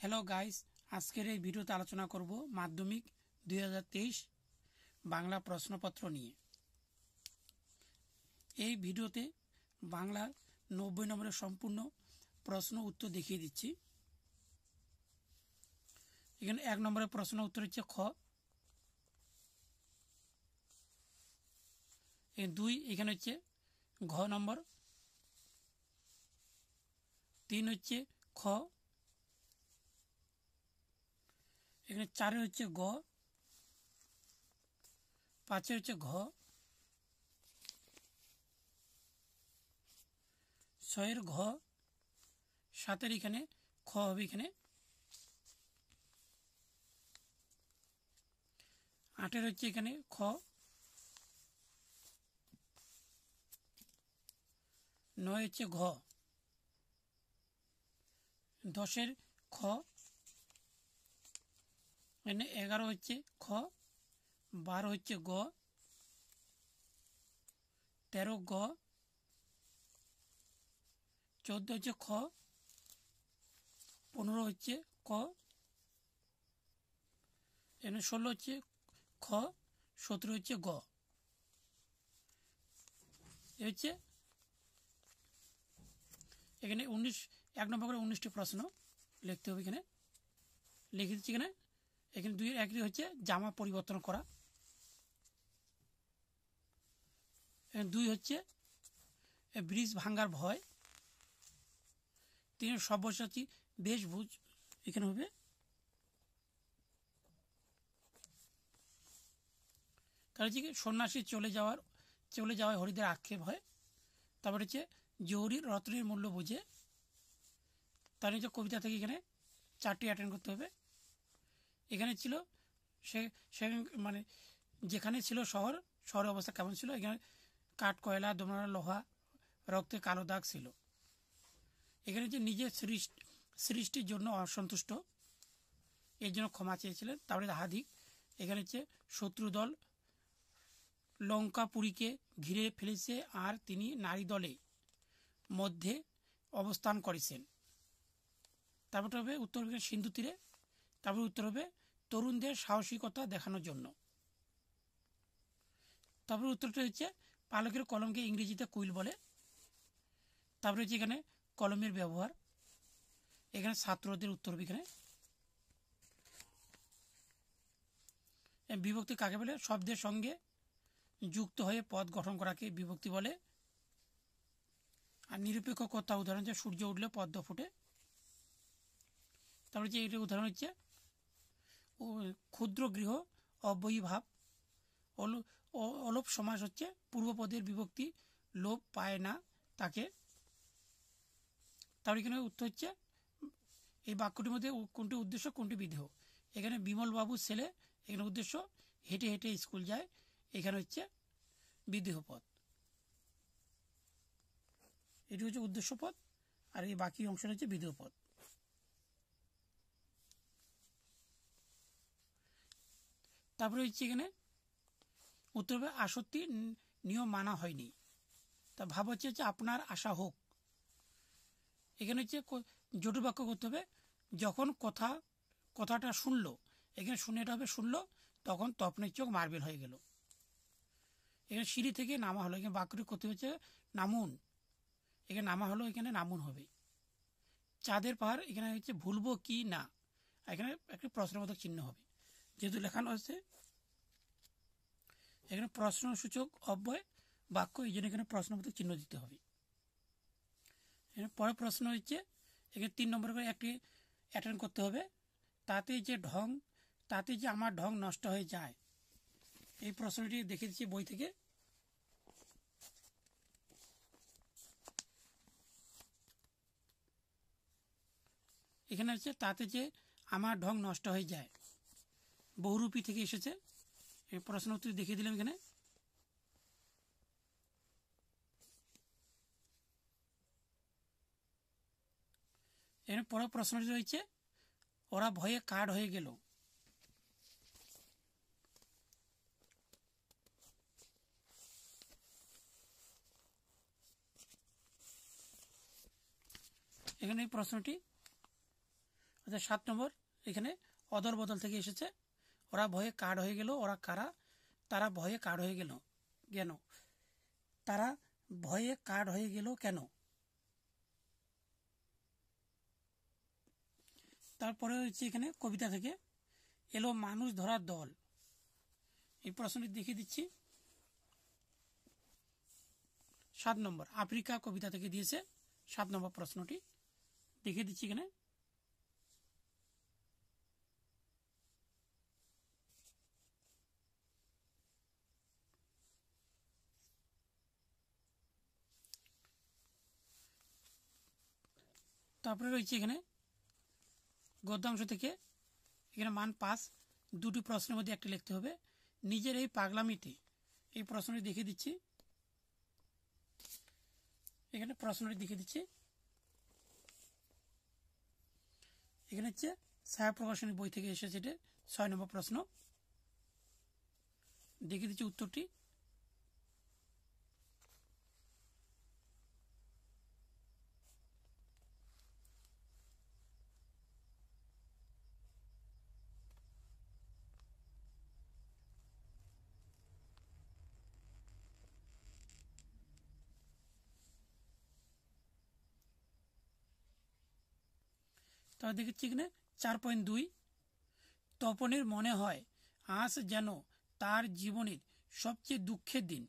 Hello guys আজকের এই ভিডিওতে আলোচনা করব মাধ্যমিক দুই হাজার তেইশ বাংলা প্রশ্নপত্র নিয়ে। এই ভিডিওতে বাংলার নব্বই নম্বরের সম্পূর্ণ প্রশ্ন উত্তর দেখিয়ে দিচ্ছি। এখানে এক নম্বরের প্রশ্ন উত্তর হচ্ছে খ। দুই, এখানে হচ্ছে ঘ নম্বর। তিন হচ্ছে খ। এখানে চারে হচ্ছে গ, পাঁচে হচ্ছে ঘ, ছয়ের ঘ, সাতের এখানে খ হবে এখানে। আটের হচ্ছে এখানে খ। নয় হচ্ছে ঘ। দশের খ। এখানে এগারো হচ্ছে খ, বারো হচ্ছে গ, তেরো গ, চোদ্দ হচ্ছে খ, পনেরো হচ্ছে ক এখানে ষোলো হচ্ছে খ, সতেরো হচ্ছে গ। হচ্ছে এখানে উনিশ, এক নম্বর করে উনিশটি প্রশ্ন লিখতে হবে এখানে। লিখে দিচ্ছি এখানে। এখানে দুই একটি হচ্ছে জামা পরিবর্তন করা। দুই হচ্ছে ব্রিজ ভাঙ্গার ভয়। তিন সব্যসাচী বেশভুজ এখানে হবে। তাহলে হচ্ছে সন্ন্যাসী চলে যাওয়ার, চলে যাওয়ায় হরিদের আক্ষেপ হয়। তারপরে হচ্ছে জৌরির রত্নের মূল্য বুঝে। তার হচ্ছে কবিতা থেকে এখানে চারটি অ্যাটেন্ড করতে হবে। এখানে ছিল, সে মানে যেখানে ছিল শহর, শহরের অবস্থা কেমন ছিল? এখানে কাঠ, কয়লা, দোমরা, লোহা, রক্তে কালো দাগ ছিল। এখানে যে নিজের সৃষ্টি, সৃষ্টির জন্য অসন্তুষ্ট, এর জন্য ক্ষমা চেয়েছিলেন। তারপরে হাদিক, এখানে হচ্ছে শত্রু দল লঙ্কাপুরীকে ঘিরে ফেলেছে আর তিনি নারী দলে মধ্যে অবস্থান করেছেন। তারপর হবে, উত্তর সিন্ধু তীরে। তারপর উত্তর হবে তরুণদের সাহসিকতা দেখানোর জন্য। তারপরে উত্তরটা হচ্ছে, পালকের কলমকে ইংরেজিতে কুইল বলে। তারপরে হচ্ছে এখানে কলমের ব্যবহার। এখানে ছাত্রদের উত্তর এখানে। বিভক্তি কাকে বলে? শব্দের সঙ্গে যুক্ত হয়ে পদ গঠন করাকে বিভক্তি বলে। আর নিরপেক্ষ কথা উদাহরণ হচ্ছে, সূর্য উঠলে পদ্ম ফুটে। তারপরে যে এটা উদাহরণ হচ্ছে ক্ষুদ্র গৃহ, অব্যয়ী ভাব। অলোপ সমাস হচ্ছে, পূর্বপদের বিভক্তি, লোপ পায় না তাকে। তার এখানে উত্তর হচ্ছে, এই বাক্যটির মধ্যে কোনটি উদ্দেশ্য, কোনটি বিধেয়। এখানে বিমল বাবুর ছেলে, এখানে উদ্দেশ্য, হেঁটে হেঁটে স্কুল যায়, এখানে হচ্ছে বিদেহ পদ। এটি হচ্ছে উদ্দেশ্য পদ, আর এই বাকি অংশটা হচ্ছে বিদেহ পদ। তারপরে হচ্ছে এখানে উত্তর হবে আসক্তি নিয়ম মানা হয়নি। তা ভাব হচ্ছে হচ্ছে আপনার আশা হোক। এখানে হচ্ছে জটিল বাক্য করতে হবে, যখন কথা, কথাটা শুনলো, এখানে শুনে এটা হবে শুনলো, তখন তপনের চোখ মার্বেল হয়ে গেল। এখানে সিঁড়ি থেকে নামা হলো, এখানে বাক্যটি করতে হচ্ছে নামুন। এখানে নামা হলো, এখানে নামুন হবে। চাঁদের পাহাড়, এখানে হচ্ছে ভুলবো কি না? এখানে একটি প্রশ্নবোধক চিহ্ন হবে। যেহেতু লেখানো আছে এখানে প্রশ্নসূচক অব্যয় বাক্য, এই জন্য এখানে প্রশ্নবোধক চিহ্ন দিতে হবে। এখানে পরে প্রশ্ন হচ্ছে এখানে তিন নম্বর করে একটি অ্যাটেন্ড করতে হবে। তাতে যে ঢং, তাতে যে আমার ঢং নষ্ট হয়ে যায়, এই প্রশ্নটি দেখে দিচ্ছি বই থেকে। এখানে হচ্ছে, তাতে যে আমার ঢং নষ্ট হয়ে যায় বহুরূপী থেকে এসেছে। এই প্রশ্ন উত্তর দেখিয়ে দিলাম এখানে। এখানে পরের প্রশ্নটি রয়েছে, ওরা ভয়ে কার্ড হয়ে গেল। এখানে এই প্রশ্নটি আচ্ছা সাত নম্বর, এখানে অদর বদল থেকে এসেছে। ওরা ভয়ে কার্ড হয়ে গেল, ওরা কারা? তারা ভয়ে কার্ড হয়ে গেল। কেন? তারা ভয়ে কার্ড হয়ে গেল কেন? তারপরে হচ্ছে এখানে কবিতা থেকে, এলো মানুষ ধরার দল। এই প্রশ্নটি দেখিয়ে দিচ্ছি। সাত নম্বর, আফ্রিকা কবিতা থেকে দিয়েছে। সাত নম্বর প্রশ্নটি দেখিয়ে দিচ্ছি এখানে। তারপরে রয়েছে এখানে গদ্যাংশ থেকে এখানে মান পাস দুটি প্রশ্নের মধ্যে একটি লিখতে হবে। নিজের এই পাগলামিতে এই প্রশ্নটি দেখিয়ে দিচ্ছি। এখানে প্রশ্নটি দেখে দিচ্ছি। এখানে হচ্ছে ছায়া প্রকাশনী বই থেকে এসেছে এটা, ছয় নম্বর প্রশ্ন। দেখিয়ে দিচ্ছি উত্তরটি। তবে দেখেছি এখানে চার পয়েন্ট দুই। তপনের মনে হয়, আজ যেন তার জীবনের সবচেয়ে দুঃখের দিন।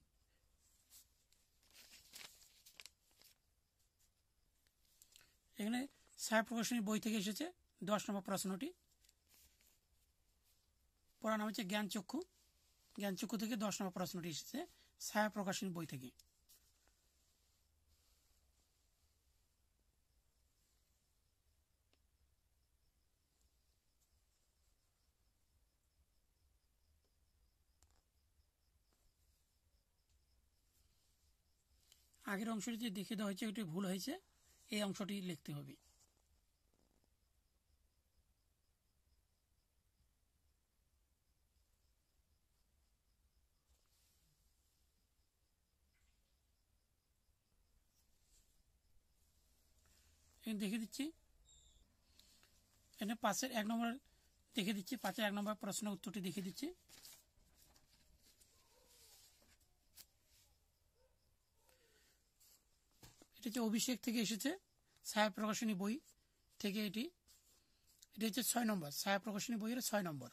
এখানে সাহেব প্রকাশনী বই থেকে এসেছে, দশ নম্বর প্রশ্নটি। পড়া নাম হচ্ছে জ্ঞানচক্ষু। জ্ঞানচক্ষু থেকে দশ নম্বর প্রশ্নটি এসেছে ছায়া প্রকাশনী বই থেকে। আগের অংশটি যে দেখে দেওয়া হয়েছে ওটি ভুল হয়েছে। এই অংশটি লিখতে হবে। দেখে দিচ্ছি। এখানে পাশের এক নম্বর দেখে দিচ্ছি পাঁচের এক নম্বর প্রশ্নের উত্তরটি দেখে দিচ্ছি। এটা হচ্ছে অভিষেক থেকে এসেছে, ছায়া প্রকাশনী বই থেকে এটি। এটা হচ্ছে ছয় নম্বর, ছায়া প্রকাশনী বইয়ের ছয় নম্বর।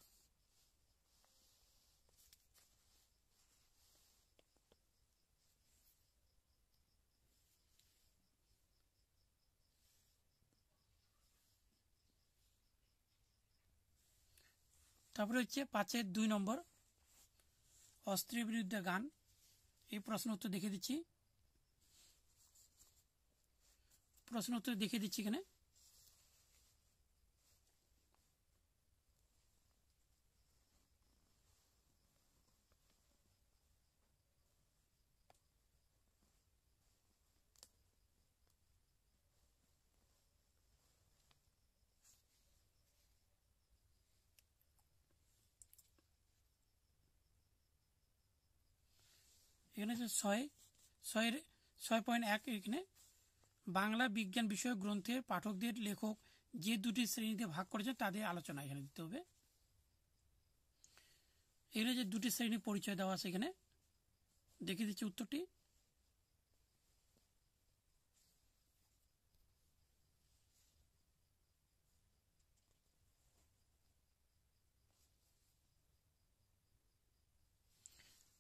তারপরে হচ্ছে পাঁচের দুই নম্বর, অস্ত্রের বিরুদ্ধে গান। এই প্রশ্ন উত্তর দেখে দিচ্ছি। প্রশ্ন উত্তর দেখে দিচ্ছি এখানে। এখানে ছয় ছয়ের ছয় পয়েন্ট এক এখানে। বাংলা বিজ্ঞান বিষয়ক গ্রন্থের পাঠকদের লেখক যে দুটি শ্রেণীতে ভাগ করেছেন তাদের আলোচনা এখানে দিতে হবে। এখানে যে দুটি শ্রেণি পরিচয় দেওয়া আছে এখানে। দেখে দিচ্ছি উত্তরটি।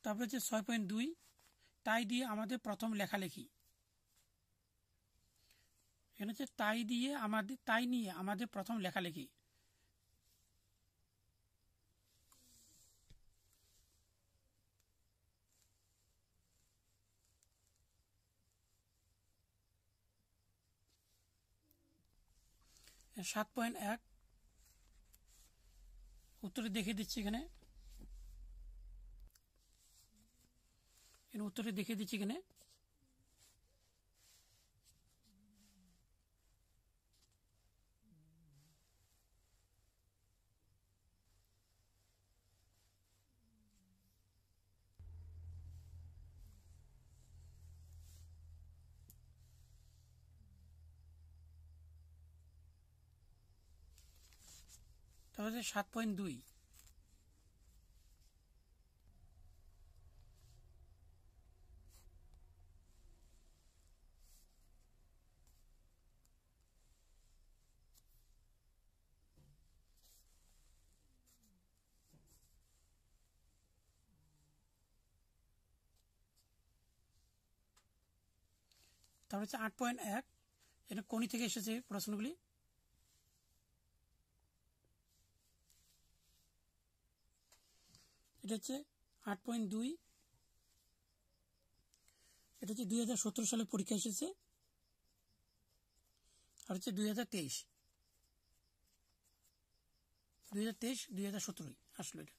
তারপরে হচ্ছে ছয় পয়েন্ট দুই। তাই দিয়ে আমাদের প্রথম লেখালেখি। এখানে হচ্ছে তাই দিয়ে আমাদের, তাই নিয়ে আমাদের প্রথম লেখালেখি। সাত পয়েন্ট এক। উত্তরে দেখে দিচ্ছি এখানে। উত্তরে দেখে দিচ্ছি এখানে। তাহলে সাত পয়েন্ট দুই। তারপর হচ্ছে আট পয়েন্ট এক। এটা কোনি থেকে এসেছে প্রশ্নগুলি? এটা হচ্ছে আট পয়েন্ট দুই। এটা হচ্ছে দুই হাজার সতেরো সালে পরীক্ষা এসেছে। আর হচ্ছে দুই হাজার তেইশ। দুই হাজার তেইশ, দুই হাজার সতেরোই আসলো এটা।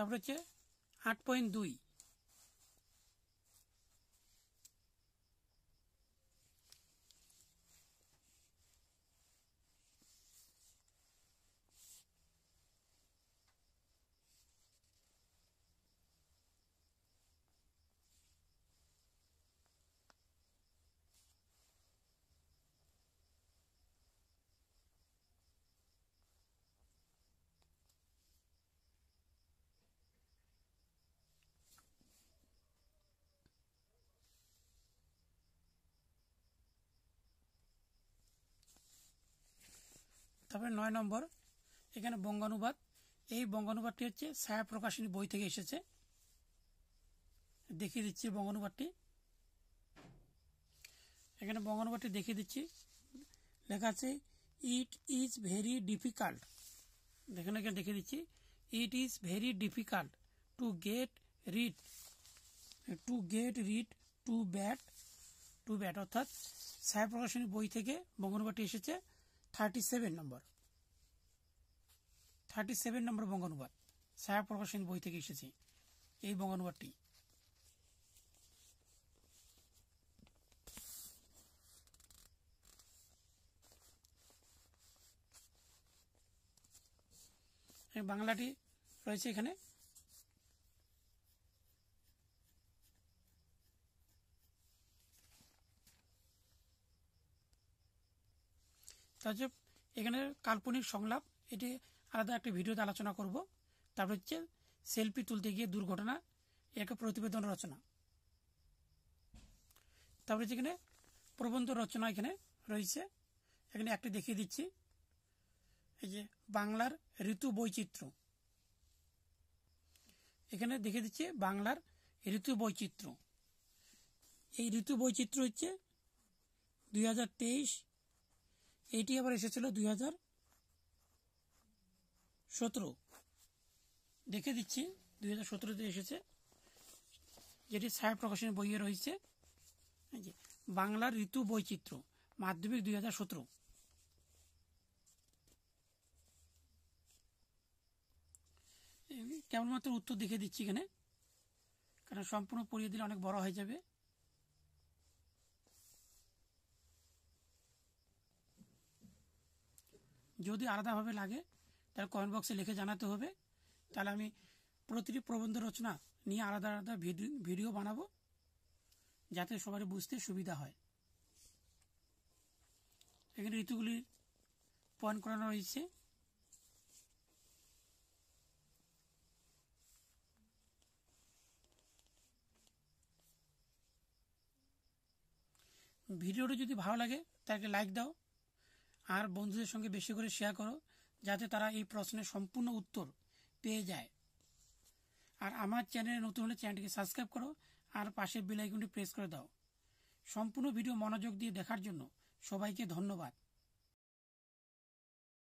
তারপরে হচ্ছে আট পয়েন্ট দুই। তারপরে নয় নম্বর, এখানে বঙ্গানুবাদ। এই বঙ্গানুবাদটি হচ্ছে ছায়া প্রকাশনী বই থেকে এসেছে। দেখিয়ে দিচ্ছি বঙ্গানুবাদটি। এখানে বঙ্গানুবাদটি দেখিয়ে দিচ্ছি। লেখা আছে ইট ইজ ভেরি ডিফিকাল্ট দেখেন, এখানে দেখিয়ে দিচ্ছি। It is very difficult to get rid to get rid to bat to bat অর্থাৎ ছায়া প্রকাশনী বই থেকে বঙ্গানুবাদটি এসেছে। Thirty seven number. Thirty seven number বঙ্গানুবাদ। ছায়া প্রকাশন বই থেকে এসেছে এই বঙ্গানুবাদটি। বাংলাটি রয়েছে এখানে। তাহলে এখানে কাল্পনিক সংলাপ, এটি আলাদা একটা ভিডিওতে আলোচনা করব। তারপর হচ্ছে সেলফি তুলতে গিয়ে দুর্ঘটনা একটা প্রতিবেদন রচনা। তারপরে যেখানে প্রবন্ধ রচনা এখানে রয়েছে। এখানে একটি দেখিয়ে দিচ্ছি। এই যে বাংলার ঋতু বৈচিত্র্য। এখানে দেখে দিচ্ছি বাংলার ঋতু বৈচিত্র্য। এই ঋতু বৈচিত্র্য হচ্ছে দুই হাজার তেইশ এইটি আবার এসেছিল দুই হাজার সতেরো। দেখে দিচ্ছি, দুই হাজার সতেরোতে এসেছে। যেটি ছায়া প্রকাশনের বইয়ে রয়েছে। বাংলার ঋতু বৈচিত্র্য, মাধ্যমিক দুই হাজার সতেরো। কেবলমাত্র উত্তর দেখে দিচ্ছি এখানে, কারণ সম্পূর্ণ পড়িয়ে দিলে অনেক বড় হয়ে যাবে। যদি আলাদাভাবে লাগে, তাহলে কমেন্ট বক্সে লিখে জানাতে হবে। তাহলে আমি প্রতিটি প্রবন্ধ রচনা নিয়ে আলাদা আলাদা ভিডিও বানাবো, যাতে সবারই বুঝতে সুবিধা হয়। এখানে ঋতুগুলির পয়েন্ট করানো রয়েছে ভিডিওটা যদি ভালো লাগে তাকে লাইক দাও। আর বন্ধুদের সঙ্গে বেশি করে শেয়ার করো, যাতে তারা এই প্রশ্নের সম্পূর্ণ উত্তর পেয়ে যায়। আর আমার চ্যানেলে নতুন হলে চ্যানেলটিকে সাবস্ক্রাইব করো, আর পাশে বেল আইকনটি প্রেস করে দাও। সম্পূর্ণ ভিডিও মনোযোগ দিয়ে দেখার জন্য সবাইকে ধন্যবাদ।